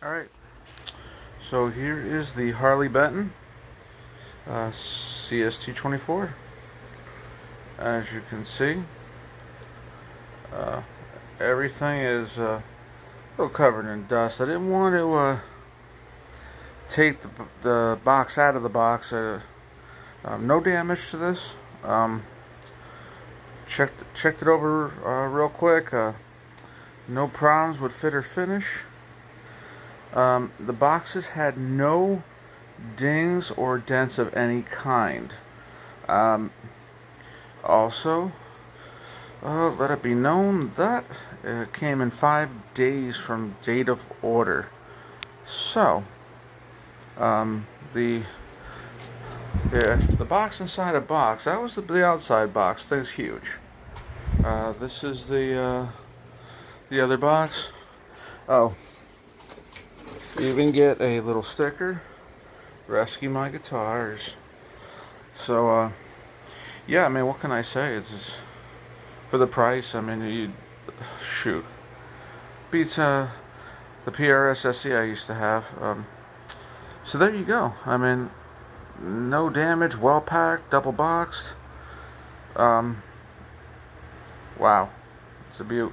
Alright, so here is the Harley Benton uh, CST24. As you can see, uh, everything is uh, a little covered in dust. I didn't want to uh, take the, the, box out of the box. Uh, um, no damage to this. Um, checked, checked it over uh, real quick. no problems with fit or finish. Um, the boxes had no dings or dents of any kind. Um, also, uh, let it be known that it came in five days from date of order. So, um, the yeah, the box inside a box, that was the, the outside box, thing's huge. Uh, this is the, uh, the other box. Oh, even get a little sticker, rescue my guitars. So, uh, yeah, I mean, what can I say? It's just, for the price, I mean, you, shoot. Beats, uh, the PRS I used to have. Um, so there you go. I mean, no damage, well packed, double boxed. Um, wow, it's a beaut.